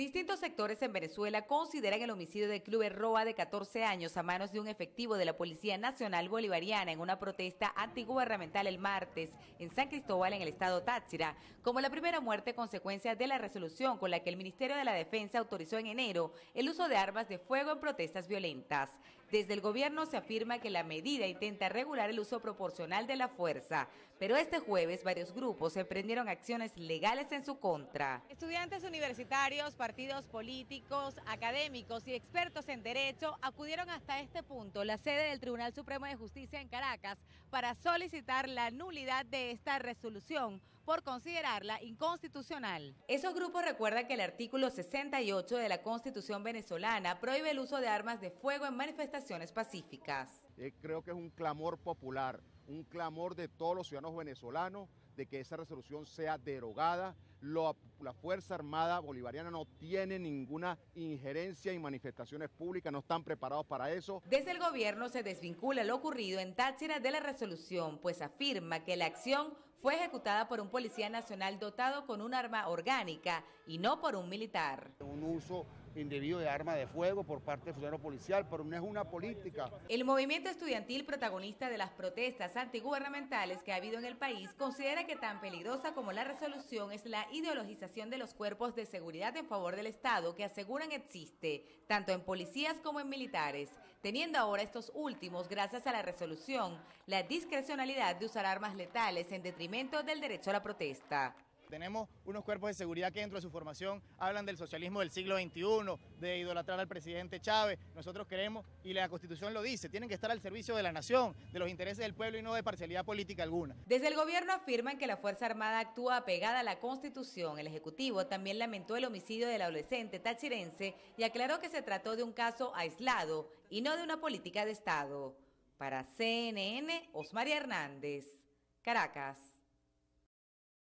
Distintos sectores en Venezuela consideran el homicidio del club Roa de 14 años a manos de un efectivo de la Policía Nacional Bolivariana en una protesta antigubernamental el martes en San Cristóbal en el estado Táchira como la primera muerte consecuencia de la resolución con la que el Ministerio de la Defensa autorizó en enero el uso de armas de fuego en protestas violentas. Desde el gobierno se afirma que la medida intenta regular el uso proporcional de la fuerza, pero este jueves varios grupos emprendieron acciones legales en su contra. Estudiantes universitarios partidos políticos, académicos y expertos en derecho acudieron hasta este punto, la sede del Tribunal Supremo de Justicia en Caracas, para solicitar la nulidad de esta resolución por considerarla inconstitucional. Esos grupos recuerdan que el artículo 68 de la Constitución venezolana prohíbe el uso de armas de fuego en manifestaciones pacíficas. Eh, creo que es un clamor popular, un clamor de todos los ciudadanos venezolanos de que esa resolución sea derogada. la Fuerza Armada Bolivariana no tiene ninguna injerencia en manifestaciones públicas, no están preparados para eso. Desde el gobierno se desvincula lo ocurrido en Táchira de la resolución, pues afirma que la acción fue ejecutada por un policía nacional dotado con un arma orgánica y no por un militar. Un uso indebido de arma de fuego por parte funcionario policial, pero no es una política. El movimiento estudiantil protagonista de las protestas antigubernamentales que ha habido en el país considera que tan peligrosa como la resolución es la ideologización de los cuerpos de seguridad en favor del Estado que aseguran existe, tanto en policías como en militares, teniendo ahora estos últimos, gracias a la resolución, la discrecionalidad de usar armas letales en detrimento del derecho a la protesta. Tenemos unos cuerpos de seguridad que dentro de su formación hablan del socialismo del siglo XXI, de idolatrar al presidente Chávez. Nosotros queremos, y la Constitución lo dice, tienen que estar al servicio de la nación, de los intereses del pueblo y no de parcialidad política alguna. Desde el gobierno afirman que la Fuerza Armada actúa apegada a la Constitución. El Ejecutivo también lamentó el homicidio del adolescente tachirense y aclaró que se trató de un caso aislado y no de una política de Estado. Para CNN, Osmaria Hernández, Caracas.